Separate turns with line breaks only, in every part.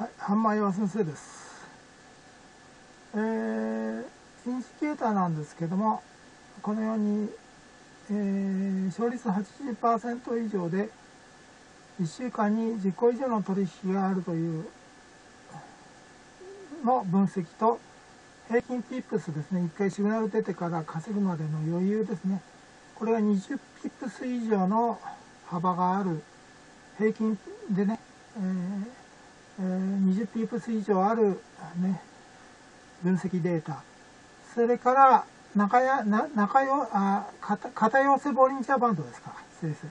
はい、ハンマー岩先生です。えー、インジケーターなんですけども、このように、えー、勝率80%以上で、1週間に10個以上の取引があるというの分析と、平均ピップスですね、1回シグナル出てから稼ぐまでの余裕ですね。これが20ピップス以上の幅がある平均でね、えーえ20ピープス以上ある、ね、分析データ。それから、中や、な中よ、あ、片片寄せボリンジャーバンドですか。失礼です。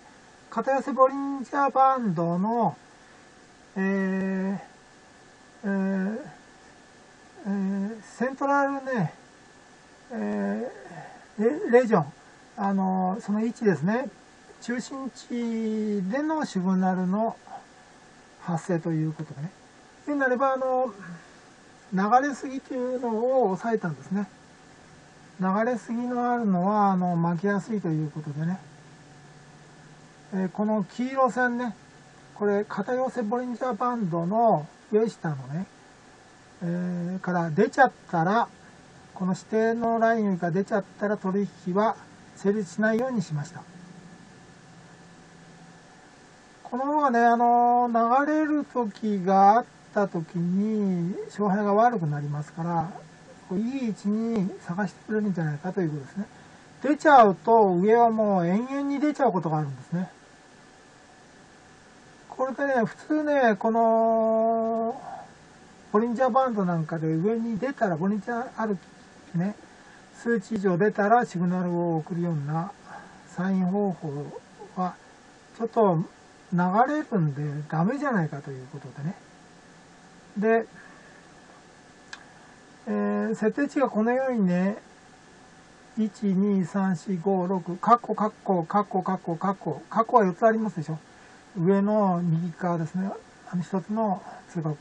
片寄せボリンジャーバンドの、えーえーえーセントラルね、えーレレジョン、あの、その位置ですね。中心地でのシグナルの発生ということでね。言うなれば、あの、流れすぎというのを抑えたんですね。流れすぎのあるのは、あの、巻きやすいということでね。えーこの黄色線ね、これ、片寄せボリンジャーバンドの上下のね、えーから出ちゃったら、この指定のラインが出ちゃったら取引は成立しないようにしました。この方がね、あの、流れる時があってた時に、勝敗が悪くなりますから、こういい位置に探してくれるんじゃないかということですね。出ちゃうと、上はもう延々に出ちゃうことがあるんですね。これでね、普通ね、この、ボリンジャーバンドなんかで上に出たら、ボリンジャーあるね、数値以上出たらシグナルを送るようなサイン方法は、ちょっと流れるんでダメじゃないかということでね。で、えー設定値がこのようにね、1、2、3、4、5、6、カッコ、カッコ、カッコ、カッコ、カッコ、カッコは4つありますでしょ。上の右側ですね。あの一つの通学の。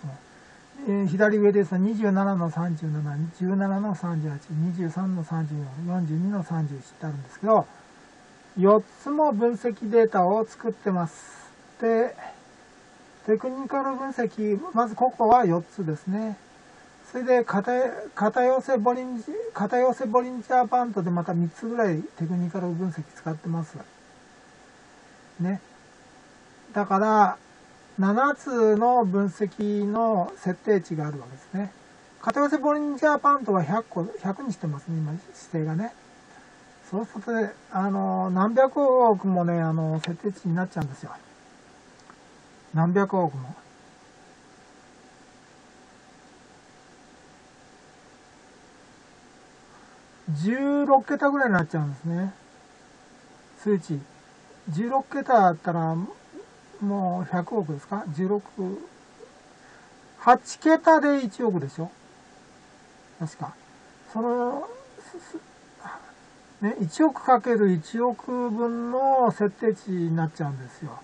えー左上ですと27の37、17の38、23の34、42の31ってあるんですけど、4つも分析データを作ってます。で、テクニカル分析、まずここは4つですね。それで片、寄せボリンジ、片寄せボリンジャーバンドでまた3つぐらいテクニカル分析使ってます。ね。だから、7つの分析の設定値があるわけですね。片寄せボリンジャーバンドは100個、100にしてますね、今、指定がね。そうするとね、あの、何百億もね、あの、設定値になっちゃうんですよ。何百億も。16桁ぐらいになっちゃうんですね。数値。16桁だったら、もう100億ですか ?16、8桁で1億でしょ？確か。その、ね、1億かける1億分の設定値になっちゃうんですよ。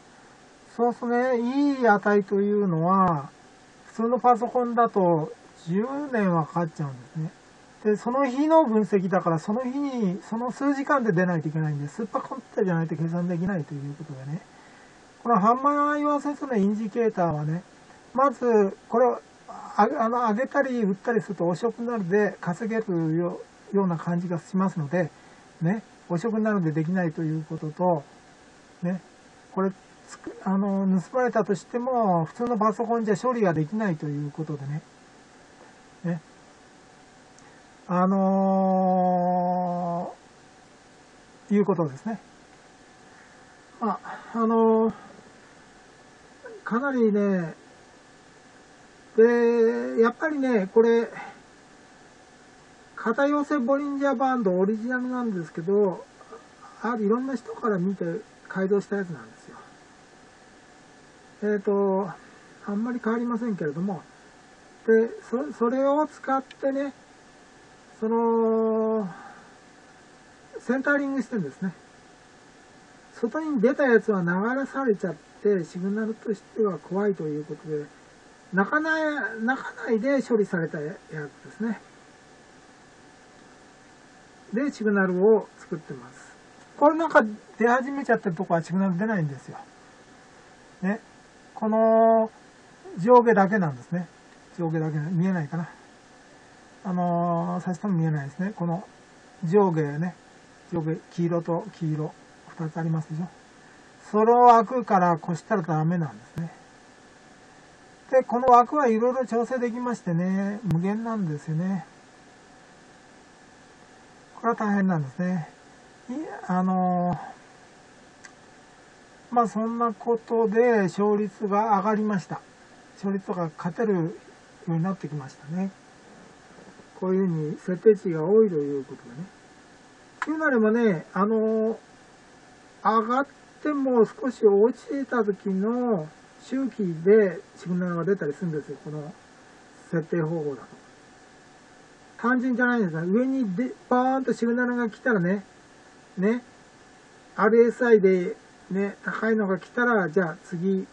そうすね、いい値というのは、普通のパソコンだと10年はかかっちゃうんですね。で、その日の分析だから、その日に、その数時間で出ないといけないんで、スーパーコンピューターじゃないと計算できないということでね。このハンマー岩先生のインジケーターはね、まず、これを、ああの、上げたり売ったりすると汚職になるで稼げるような感じがしますので、ね、汚職になるんでできないということと、ね、これ、あの、盗まれたとしても、普通のパソコンじゃ処理ができないということでね、ね、あのーいうことですね。まあ、あのーかなりね、で、やっぱりね、これ、片寄せボリンジャーバンドオリジナルなんですけど、あるいろんな人から見て改造したやつなんです。えっ、と、あんまり変わりませんけれども、で、そそれを使ってね、その、センタリングしてるんですね。外に出たやつは流されちゃって、シグナルとしては怖いということで、泣かない、泣かないで処理されたやつですね。で、シグナルを作ってます。これなんか出始めちゃってるとこはシグナル出ないんですよ。ね。この上下だけなんですね。上下だけ見えないかな。あのー、差しても見えないですね。この上下ね、上下、黄色と黄色、二つありますでしょ。それを枠から越したらダメなんですね。で、この枠はいろいろ調整できましてね、無限なんですよね。これは大変なんですね。いあのー、まあそんなことで勝率が上がりました。勝率とか勝てるようになってきましたね。こういうふうに設定値が多いということでね。というなればね、あの、上がっても少し落ちた時の周期でシグナルが出たりするんですよ、この設定方法だと。単純じゃないんですよ。上にでバーンとシグナルが来たらね、ね、RSI でね、高いのが来たら、じゃあ次、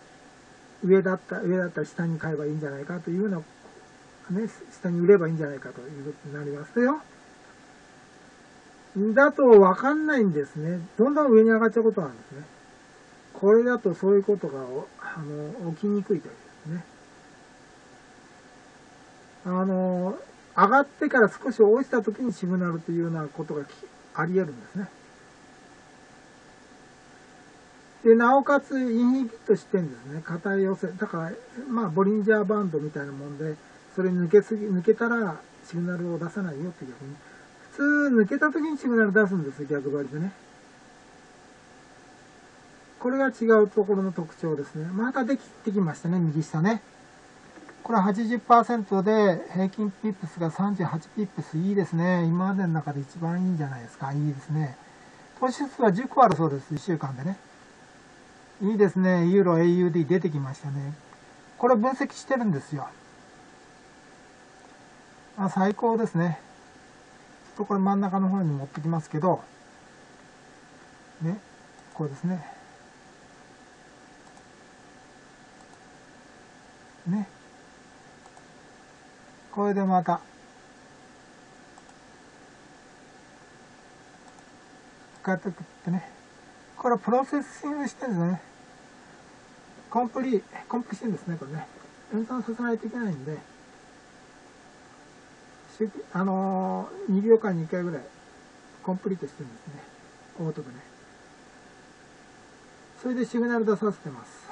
上だった、上だったら下に買えばいいんじゃないかというような、ね、下に売ればいいんじゃないかということになりますよ。だとわかんないんですね。どんどん上に上がっちゃうことなんですね。これだとそういうことがあの起きにくいというですね。あの、上がってから少し落ちた時にシグナルというようなことがあり得るんですね。で、なおかつ、インヒビットしてるんですね。硬い寄せ。だから、まあ、ボリンジャーバンドみたいなもんで、それ抜けすぎ、抜けたらシグナルを出さないよって逆に。普通、抜けた時にシグナル出すんですよ逆張りでね。これが違うところの特徴ですね。またできてきましたね、右下ね。これ80%で平均ピップスが38ピップス。いいですね。今までの中で一番いいんじゃないですか。いいですね。投資数は10個あるそうです。1週間でね。いいですね。ユーロ AUD 出てきましたね。これ分析してるんですよ。あ最高ですね。ちょっとこれ真ん中の方に持ってきますけど、ね、こうですね。ね。これでまた、こうやってってね。これプロセッシングしてるんですね。コンプリ、コンプリしてるんですね、これね。演算させないといけないんで、あのー、2秒間に1回ぐらいコンプリートしてるんですね。オートでね。それでシグナル出させてます。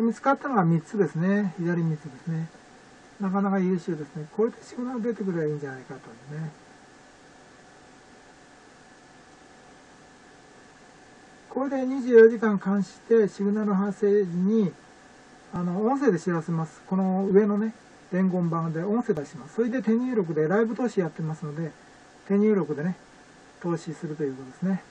見つかったのが3つですね。左3つですね。なかなか優秀ですね。これでシグナル出てくればいいんじゃないかというね。これで24時間監視してシグナル発生時にあの音声で知らせます。この上のね、伝言板で音声出します。それで手入力でライブ投資やってますので、手入力でね、投資するということですね。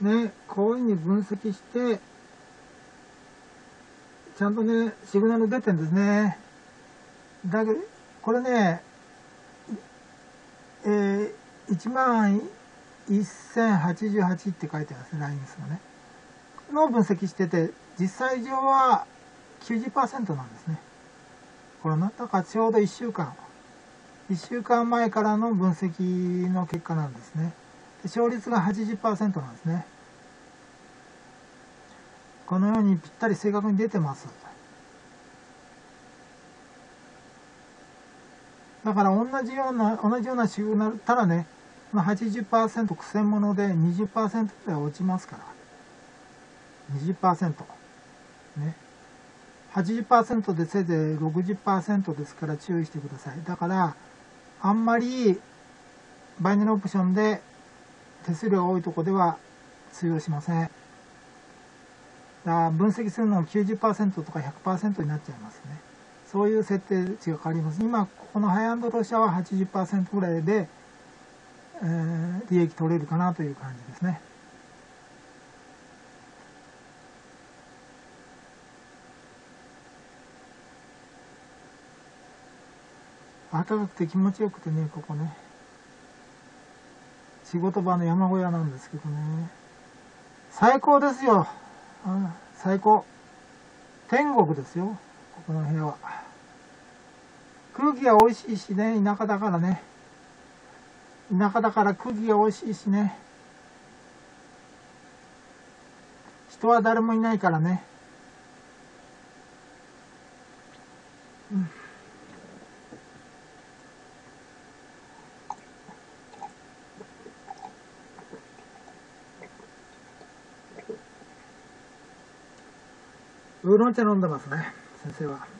ね、こういうふうに分析して、ちゃんとね、シグナル出てんですね。だけど、これね、えー、1万1088って書いてますね、ライン数のね。の分析してて、実際上は90%なんですね。これな、だかちょうど1週間、1週間前からの分析の結果なんですね。勝率が80%なんですね。このようにぴったり正確に出てます。だから同じような、同じようなシグナル、ただね、80%苦戦もので20%では落ちますから。20%。ね。80%でせいぜい60%ですから注意してください。だから、あんまりバイナルオプションで手数料が多いとこでは通用しません。だから分析するの90%とか100%になっちゃいますね。そういう設定値が変わります。今、このハイアンドロシアは80%ぐらいで、えー、利益取れるかなという感じですね。暖かくて気持ちよくてね、ここね。仕事場の山小屋なんですけどね。最高ですよ。最高。天国ですよ。ここの部屋は。空気が美味しいしね、田舎だからね。田舎だから空気が美味しいしね。人は誰もいないからね。ウーロン茶飲んでますね、先生は。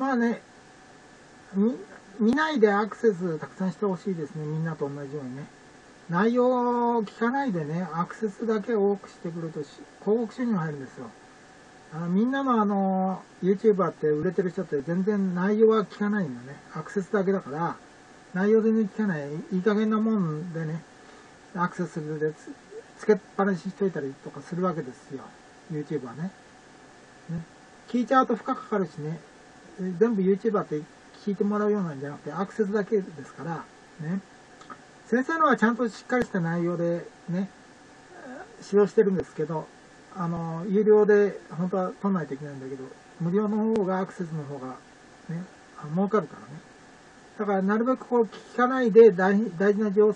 まあね、見、ないでアクセスたくさんしてほしいですね。みんなと同じようにね。内容を聞かないでね、アクセスだけ多くしてくると広告収入が入るんですよ。あのみんなのあの、YouTuber って売れてる人って全然内容は聞かないんだね。アクセスだけだから、内容全然聞かない。いい加減なもんでね、アクセスでつけっぱなししといたりとかするわけですよ。YouTuber ね。ね聞いちゃうと負荷かかるしね。全部 YouTuber って聞いてもらうようなんじゃなくて、アクセスだけですから、ね。先生のはちゃんとしっかりした内容でね、使用してるんですけど、あの、有料で本当は取らないといけないんだけど、無料の方がアクセスの方がね、儲かるからね。だからなるべくこう聞かないで大大事な情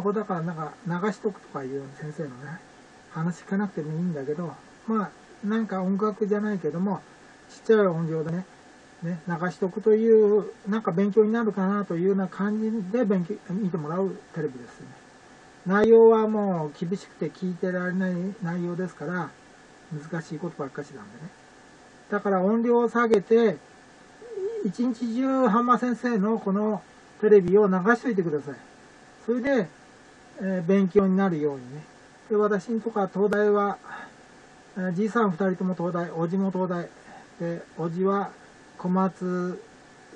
報だからなんか流しとくとかいう先生のね、話聞かなくてもいいんだけど、まあ、なんか音楽じゃないけども、ちっちゃい音量でね、ね、流しとくという、なんか勉強になるかなというような感じで勉強、見てもらうテレビですね。内容はもう厳しくて聞いてられない内容ですから、難しいことばっかしなんでね。だから音量を下げて、一日中ハンマ先生のこのテレビを流しといてください。それで、えー、勉強になるようにね。で、私とか東大は、じいさん二人とも東大、おじも東大。で、おじは小松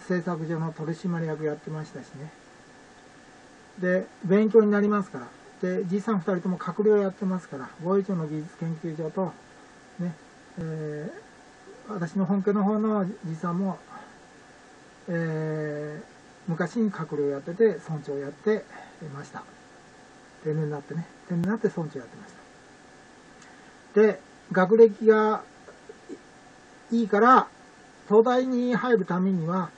製作所の取締役やってましたしね。で、勉強になりますから。で、じいさん二人とも閣僚やってますから、防衛庁の技術研究所と、ね、え私の本家の方のじいさんも、えー、昔に閣僚やってて村長やってました定年になってね定年になって村長やってましたで学歴がいいから東大に入るためには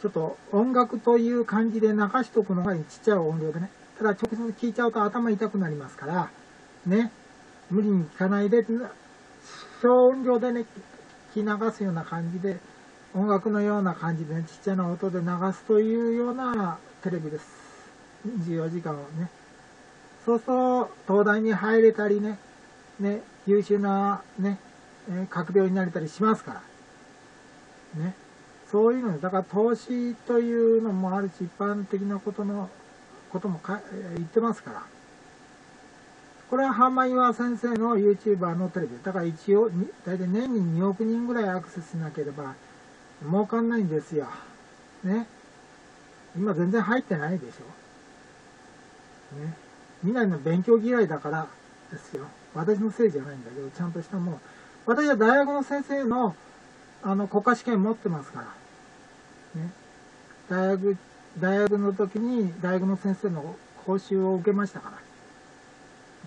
ちょっと音楽という感じで流しとくのがちっちゃい音量でね。ただ直接聞いちゃうと頭痛くなりますからね。無理に聞かないで小音量でね聞き流すような感じで音楽のような感じでねちっちゃな音で流すというようなテレビです。24時間をね。そうすると東大に入れたりねね優秀なね閣僚になれたりしますから。ね。そういうのだから投資というのもあるし一般的なことのこともか言ってますから。これは浜岩先生の YouTuber のテレビ。だから一応大体年に2億人ぐらいアクセスしなければ儲かんないんですよ。ね。今全然入ってないでしょ。ね。みんなの勉強嫌いだからですよ。私のせいじゃないんだけどちゃんとしたもん私は大学の先生のあの国家試験持ってますからね、大学、大学の時に大学の先生の講習を受けましたから、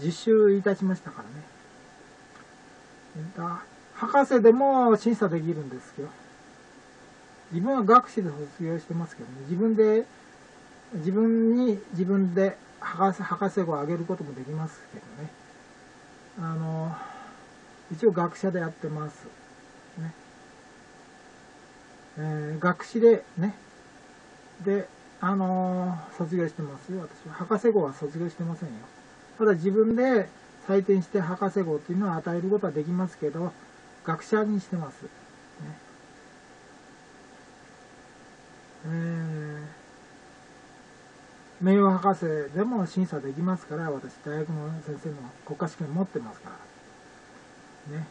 実習いたしましたからね。だ博士でも審査できるんですけど、自分は学士で卒業してますけどね、自分で、自分に自分で博士博士号を上げることもできますけどね。あの、一応学者でやってます。ね。えー、学士でね、で、あのー、卒業してますよ、私は。博士号は卒業してませんよ。ただ自分で採点して博士号っていうのは与えることはできますけど、学者にしてます。ねえー、名誉博士でも審査できますから、私、大学の先生の国家試験持ってますから。ね。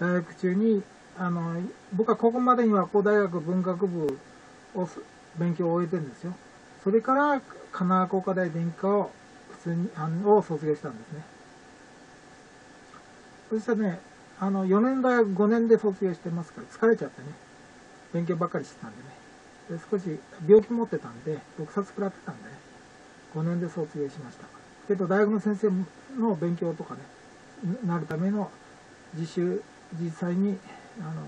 大学中にあの僕はここまでには高大学文学部を勉強を終えてるんですよ。それから神奈川工科大電気科を普通にあのを卒業したんですね。そしてね、あの4年大学5年で卒業してますから疲れちゃってね、勉強ばっかりしてたんでね。で少し病気持ってたんで、6冊食らってたんでね、5年で卒業しました。けど大学の先生の勉強とかね、なるための自習、実際にあの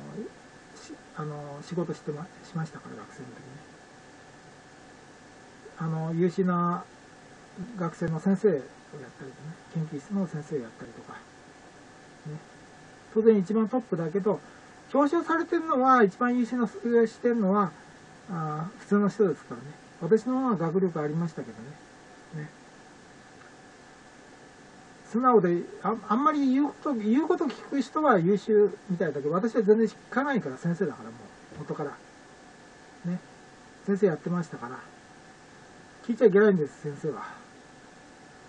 あの仕事してましましたから学生の時に。あの優秀な学生の先生をやったりとね研究室の先生をやったりとか、ね、当然一番トップだけど表彰されてるのは一番優秀な卒業してるのはあ普通の人ですからね。私の方は学力ありましたけどね。ね。素直でああんまり言うこと言うこと聞く人は優秀みたいだけど私は全然聞かないから先生だからもう元から。ね。先生やってましたから。聞いちゃいけないんです先生は。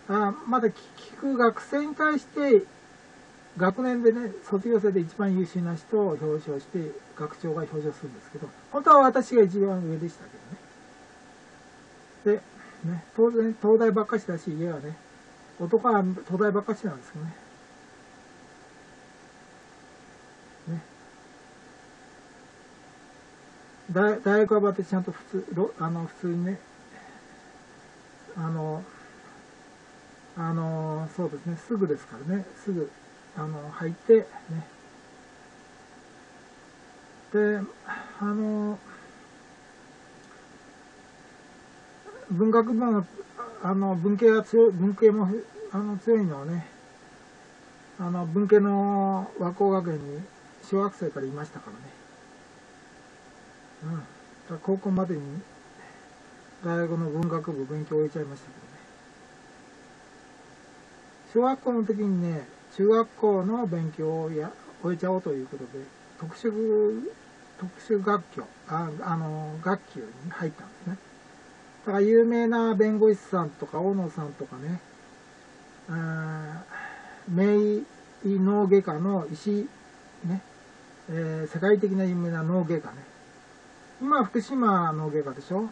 あまだ聞く学生に対して学年でね卒業生で一番優秀な人を表彰して学長が表彰するんですけど本当は私が一番上でしたけどね。でね当然東大ばっかしだし家はね男は東大ばっかしなんですよね。ね。大大学は私ちゃんと普通あの普通にねあのあのそうですね。すぐですからね。すぐあの入ってね。であの文学部のあの文系は強い文系もあの強いのはねあの文系の和光学園に小学生からいましたからね。うん。高校までに大学の文学部勉強を終えちゃいましたけどね。小学校の時にね中学校の勉強をや終えちゃおうということで特殊特殊学級ああの学級に入ったんですね。だから有名な弁護士さんとか大野さんとかね。名医脳外科の医師ね、えー、世界的な有名な脳外科ね。今福島脳外科でしょ？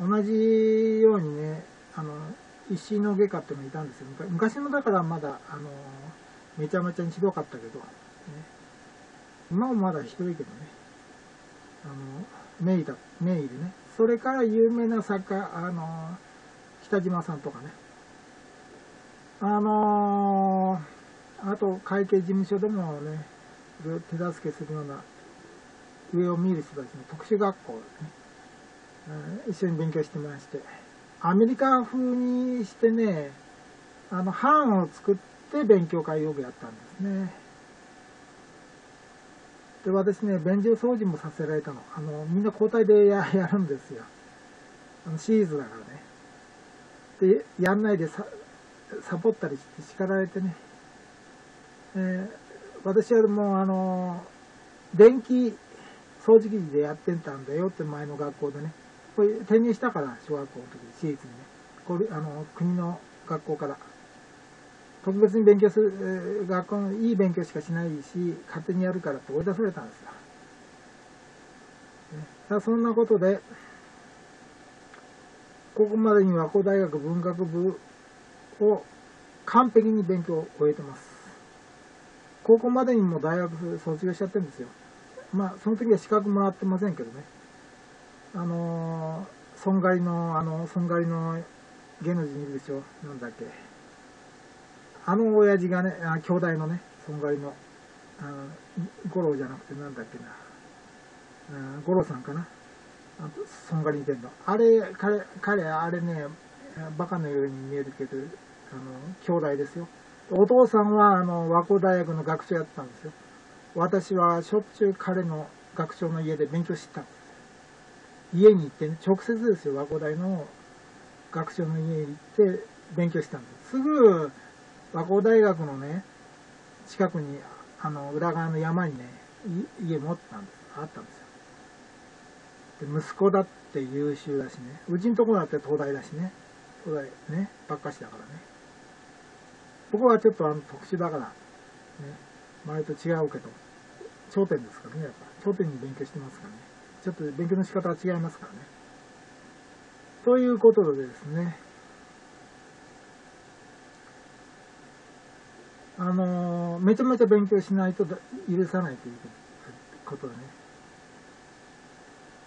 同じようにねあの医師脳外科っていうのがいたんですよ。昔のだからまだあのめちゃめちゃにひどかったけど、ね、今もまだ一人けどね。あのメイだメイでね。それから有名な作家あの北島さんとかね。あのあと会計事務所でもね手助けするような上を見る人たちの特殊学校でね、一緒に勉強してまして。アメリカ風にしてねあの班を作って勉強会をよくやったんですね。で私ね便所掃除もさせられたの。あのみんな交代で やるんですよ。あのシーズだからね。でやんないでさサボったりして叱られてね、えー、私はもうあの電気掃除機でやってたんだよって前の学校でね。これ転入したから小学校の時私立にね。これあの国の学校から。特別に勉強する学校のいい勉強しかしないし勝手にやるからって追い出されたんですよ、ね、そんなことでここまでに和光大学文学部を完璧に勉強を終えてます。高校までにも大学卒業しちゃってるんですよ。まあその時は資格もらってませんけどね。あのー、損害のあの損害の芸能人いるでしょ？なんだっけ？あの親父がね、あ兄弟のね、損害の、五郎じゃなくてなんだっけな、五郎さんかな。損害に似てんの。あれ、彼、彼、あれね、バカのように見えるけど、あの、兄弟ですよ。お父さんは、あの、和光大学の学長やってたんですよ。私はしょっちゅう彼の学長の家で勉強してたんです。家に行ってね、直接ですよ、和光大の学長の家に行って勉強したんです。すぐ、和光大学のね、近くに、あの、裏側の山にね、家持ったんです。あったんですよ。で、息子だって優秀だしね、うちのところだって東大だしね、東大ね、ばっかしだからね。僕はちょっとあの特殊だから、ね、周りと違うけど、頂点ですからね、やっぱ。頂点に勉強してますからね。ちょっと勉強の仕方は違いますからね。ということでですね、あのめちゃめちゃ勉強しないと許さないということでね。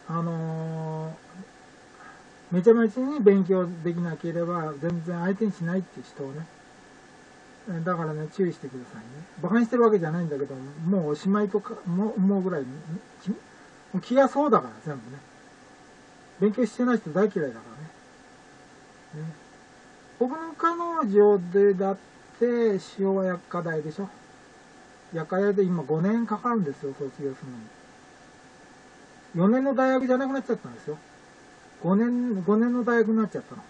あのめちゃめちゃに勉強できなければ全然相手にしないっていう人をねだからね注意してくださいね。馬鹿にしてるわけじゃないんだけどもうおしまいとかも思うぐらい気がそうだから全部ね。勉強してない人大嫌いだからね。ね。僕の彼女でだってで、塩は薬科大でしょ？薬科大で今5年かかるんですよ、卒業するのに。4年の大学じゃなくなっちゃったんですよ。5年、5年の大学になっちゃったの。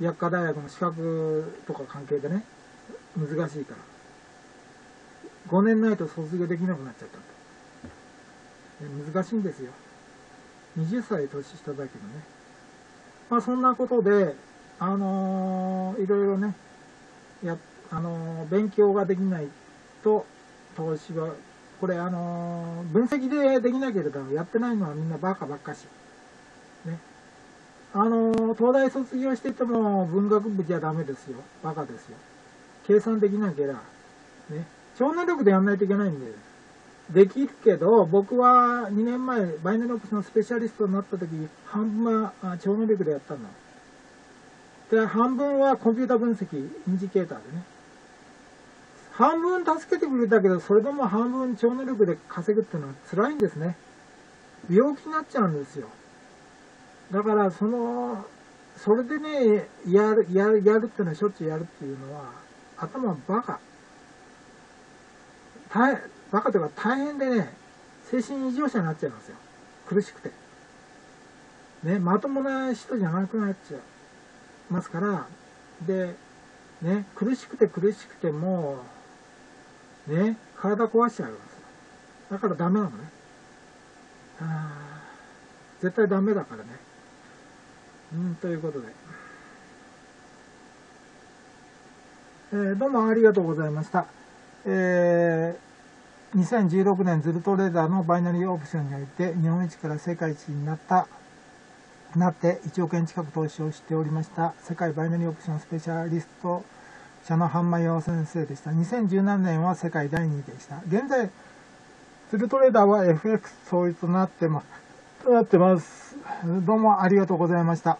薬科大学の資格とか関係でね、難しいから。5年ないと卒業できなくなっちゃった難しいんですよ。20歳年下だけどね。まあそんなことで、あのー、いろいろね、やあの勉強ができないと投資はこれあの分析でできなければやってないのはみんなバカばっかし。ね。あの東大卒業してても文学部じゃダメですよ。バカですよ。計算できなければ。ね。超能力でやんないといけないんで。できるけど、僕は2年前、バイナリオプスのスペシャリストになった時、半分は超能力でやったんだ。で、半分はコンピュータ分析、インジケーターでね。半分助けてくれたけど、それでも半分超能力で稼ぐっていうのは辛いんですね。病気になっちゃうんですよ。だから、その、それでね、やる、やる、やるっていうのはしょっちゅうやるっていうのは、頭バカ。大バカというか大変でね、精神異常者になっちゃいますよ。苦しくて。ね、まともな人じゃなくなっちゃう。ますから、で、ね、苦しくて苦しくても、ね、体壊しちゃいます。だからダメなのね。絶対ダメだからね。うん、ということで。えー、どうもありがとうございました。えー、2016年ズルトレーダーのバイナリーオプションにおいて日本一から世界一になったなって1億円近く投資をしておりました世界バイナリーオプションスペシャリスト社の半間洋先生でした2017年は世界第2位でした現在ツルトレーダーは FX 創意となってます。となってます。どうもありがとうございました。